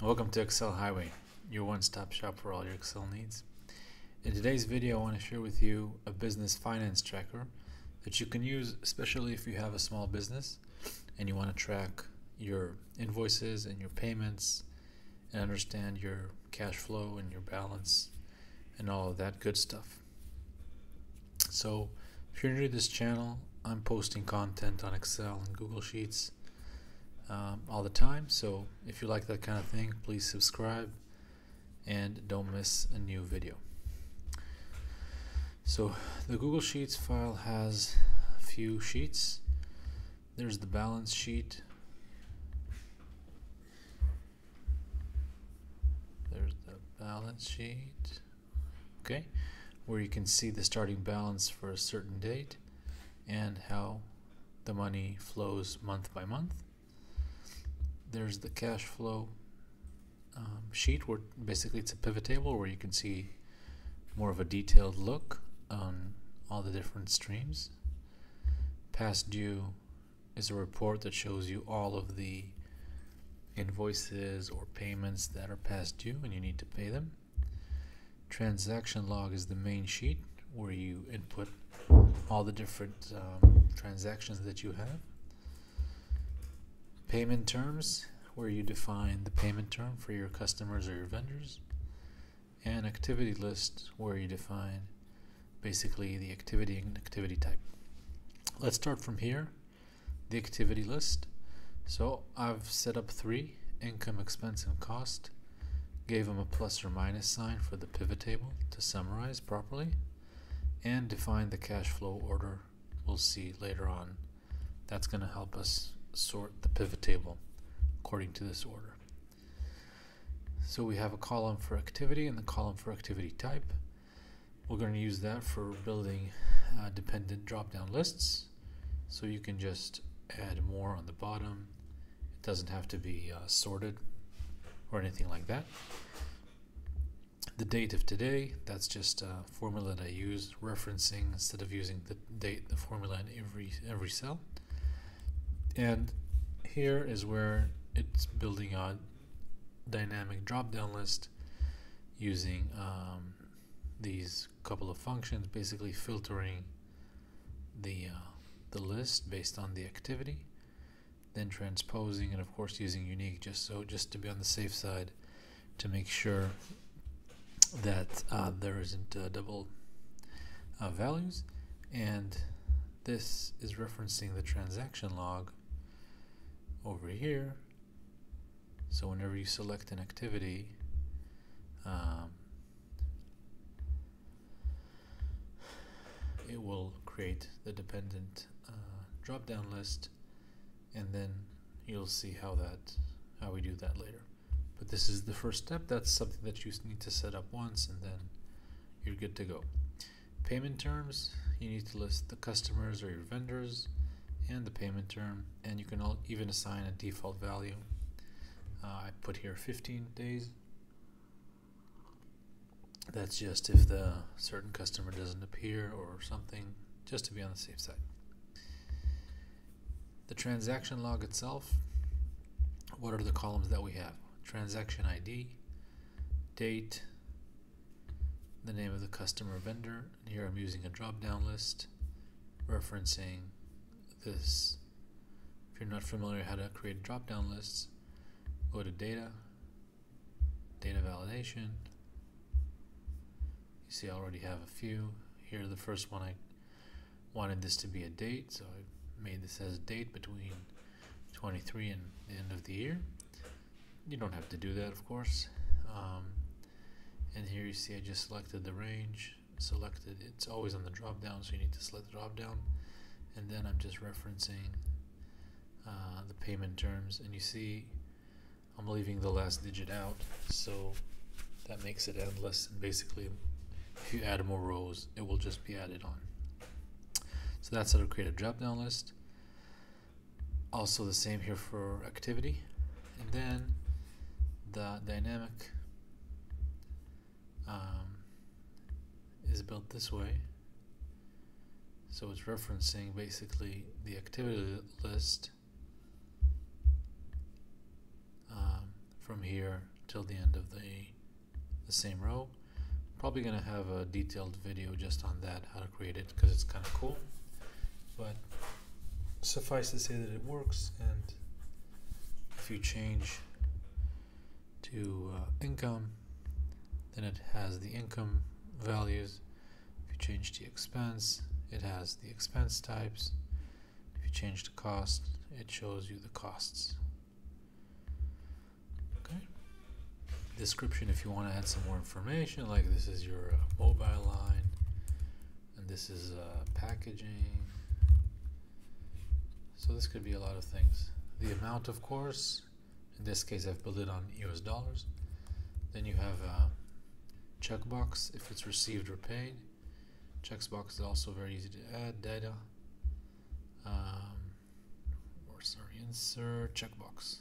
Welcome to Excel Highway, your one-stop shop for all your Excel needs. In today's video, I want to share with you a business finance tracker that you can use especially if you have a small business and you want to track your invoices and your payments and understand your cash flow and your balance and all of that good stuff. So, if you're new to this channel, I'm posting content on Excel and Google Sheets um, all the time. So if you like that kind of thing, please subscribe and don't miss a new video. So the Google Sheets file has a few sheets. There's the balance sheet. There's the balance sheet. Okay, where you can see the starting balance for a certain date and how the money flows month by month there's the cash flow um, sheet where basically it's a pivot table where you can see more of a detailed look on all the different streams. Past due is a report that shows you all of the invoices or payments that are past due and you need to pay them. Transaction log is the main sheet where you input all the different um, transactions that you have payment terms where you define the payment term for your customers or your vendors and activity list where you define basically the activity and activity type. Let's start from here, the activity list. So I've set up three, income, expense, and cost. Gave them a plus or minus sign for the pivot table to summarize properly and define the cash flow order we'll see later on. That's going to help us sort the pivot table according to this order. So we have a column for activity and the column for activity type. We're going to use that for building uh, dependent drop-down lists. So you can just add more on the bottom. It doesn't have to be uh, sorted or anything like that. The date of today, that's just a formula that I use referencing instead of using the date, the formula in every every cell. And here is where it's building a dynamic drop-down list using um, these couple of functions, basically filtering the uh, the list based on the activity, then transposing, and of course using unique just so just to be on the safe side, to make sure that uh, there isn't uh, double uh, values, and this is referencing the transaction log over here. So whenever you select an activity, um, it will create the dependent uh, drop-down list. And then you'll see how that how we do that later but this is the first step. That's something that you need to set up once and then you're good to go. Payment terms you need to list the customers or your vendors and the payment term and you can even assign a default value. Uh, I put here 15 days. That's just if the certain customer doesn't appear or something just to be on the safe side. The transaction log itself what are the columns that we have transaction ID date the name of the customer vendor and here I'm using a drop down list referencing this. If you're not familiar how to create drop-down lists, go to data, data validation. You see I already have a few. Here the first one I wanted this to be a date, so I made this as a date between 23 and the end of the year. You don't have to do that, of course. Um, and here you see I just selected the range, selected, it's always on the drop down, so you need to select the drop down and then I'm just referencing uh, the payment terms. And you see I'm leaving the last digit out so that makes it endless. And basically if you add more rows it will just be added on. So that's how to create a drop down list. Also the same here for activity. And then the dynamic um, is built this way So it's referencing basically the activity list um, from here till the end of the the same row. Probably gonna have a detailed video just on that, how to create it, because it's kind of cool. But suffice to say that it works, and if you change to uh, income, then it has the income values. If you change to expense, it has the expense types. If you change to cost, it shows you the costs. Okay. Description if you want to add some more information, like this is your uh, mobile line, and this is uh, packaging. So this could be a lot of things. The amount, of course, in this case I've built it on US dollars. Then you have a checkbox if it's received or paid. Checkbox is also very easy to add data. Um, or sorry, insert checkbox.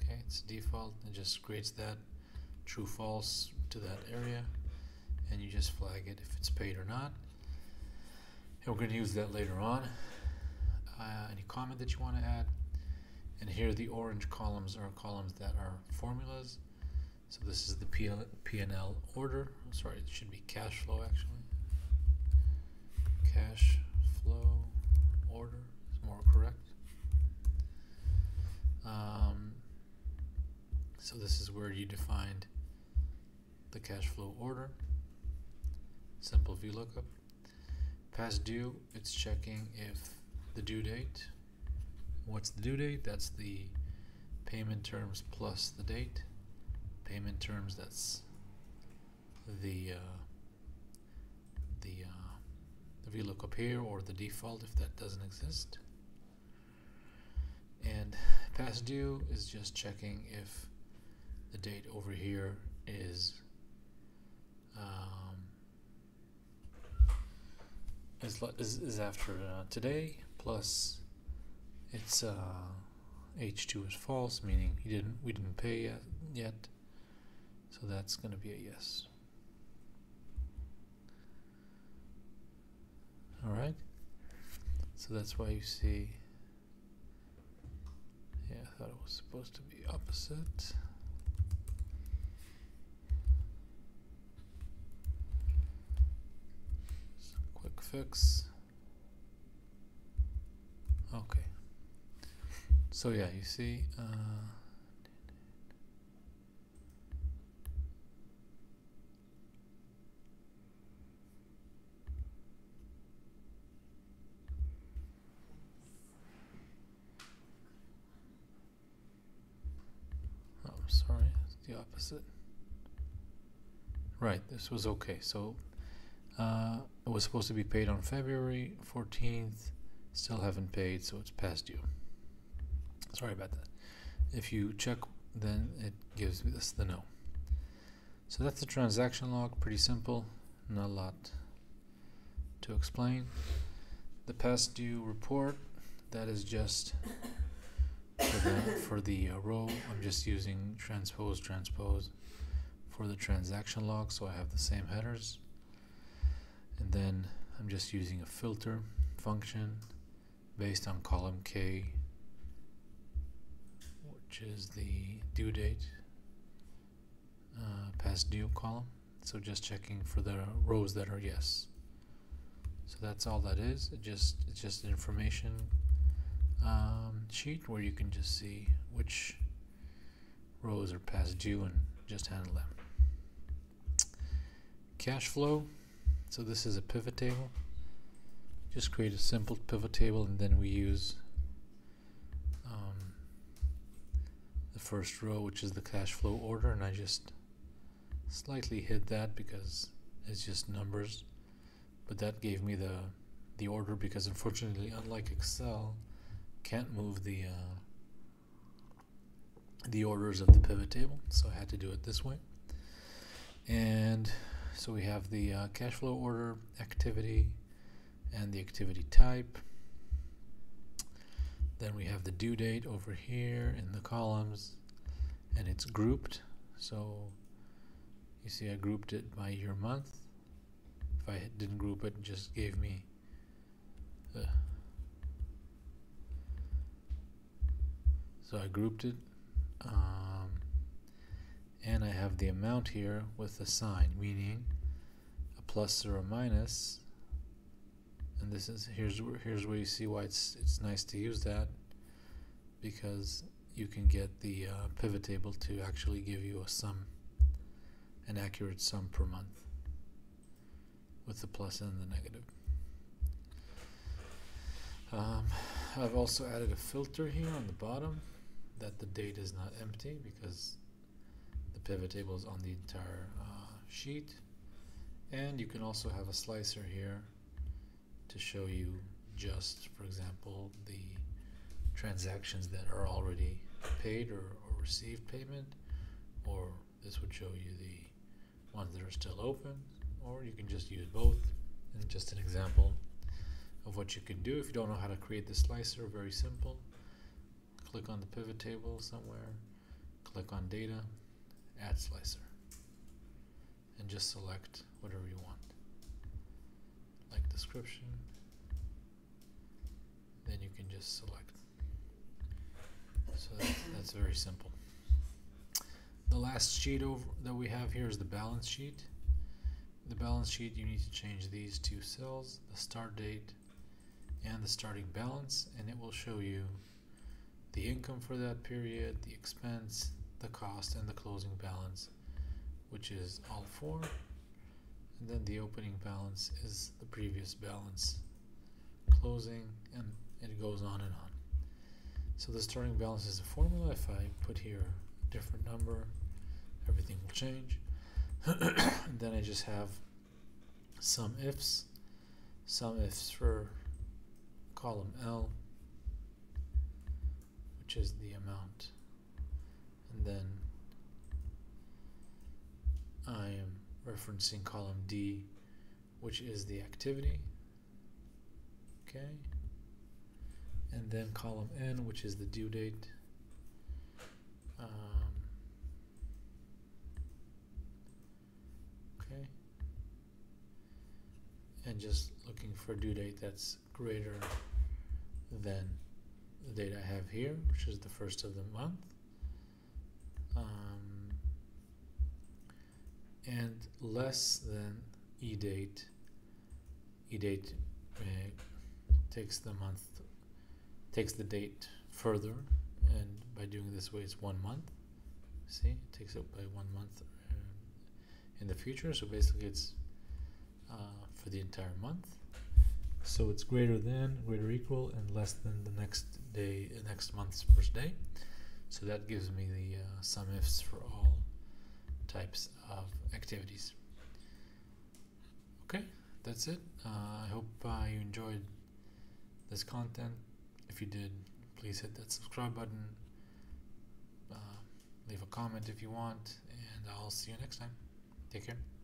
Okay, it's default. It just creates that true false to that area, and you just flag it if it's paid or not. And we're going to use that later on. Uh, any comment that you want to add? And here the orange columns are columns that are formulas. So this is the PL, order. I'm sorry, it should be cash flow actually. Cash flow order is more correct. Um, so this is where you defined the cash flow order. Simple VLOOKUP. Past due, it's checking if the due date. What's the due date? That's the payment terms plus the date. Payment terms, that's the uh, the uh, VLOOKUP here or the default if that doesn't exist. And past due is just checking if the date over here is um, is, is, is after uh, today plus it's uh, h2 is false meaning he didn't we didn't pay yet, yet. So that's going to be a yes. All right so that's why you see yeah I thought it was supposed to be opposite. Quick fix okay so yeah you see uh, oh, sorry, it's the opposite. Right, this was okay. So uh, it was supposed to be paid on February 14th. Still haven't paid, so it's past due. Sorry about that. If you check, then it gives us the no. So that's the transaction log. Pretty simple. Not a lot to explain. The past due report. That is just for the for the uh, row. I'm just using transpose transpose for the transaction log, so I have the same headers and then I'm just using a filter function based on column K which is the due date uh, past due column. So just checking for the rows that are yes. So that's all that is. It just it's just an information um, sheet where you can just see which rows are past due and just handle them. Cash flow. So this is a pivot table. Just create a simple pivot table and then we use first row which is the cash flow order and I just slightly hid that because it's just numbers. But that gave me the the order because unfortunately unlike Excel can't move the uh, the orders of the pivot table. So I had to do it this way. And so we have the uh, cash flow order, activity, and the activity type. Then we have the due date over here in the columns and it's grouped. So you see I grouped it by year month. If I didn't group it, it just gave me uh, so I grouped it um, and I have the amount here with the sign meaning a plus or a minus and this is here's where here's where you see why it's it's nice to use that because you can get the uh, pivot table to actually give you a sum, an accurate sum per month with the plus and the negative. Um, I've also added a filter here on the bottom that the date is not empty because the pivot table is on the entire uh, sheet and you can also have a slicer here to show you just for example the transactions that are already paid or, or received payment or this would show you the ones that are still open or you can just use both. And just an example of what you can do. If you don't know how to create the slicer very simple. Click on the pivot table somewhere click on data add slicer. And just select whatever you want description then you can just select. So that's, that's very simple. The last sheet over that we have here is the balance sheet. The balance sheet you need to change these two cells the start date and the starting balance and it will show you the income for that period the expense the cost and the closing balance which is all four and then the opening balance is the previous balance closing and it goes on and on. So the starting balance is a formula. If I put here a different number everything will change. And then I just have sum ifs. Sum ifs for column L which is the amount. And then I am referencing column D which is the activity okay? And then column N which is the due date um, okay? And just looking for due date that's greater than the date I have here which is the first of the month and less than e date e date uh, takes the month takes the date further and by doing this way it's one month. See it takes it by one month uh, in the future. So basically it's uh, for the entire month. So it's greater than greater equal and less than the next day next month's first day. So that gives me the uh, sum ifs for all types of activities. Okay, that's it. Uh, I hope uh, you enjoyed this content. If you did, please hit that subscribe button. Uh, leave a comment if you want, and I'll see you next time. Take care.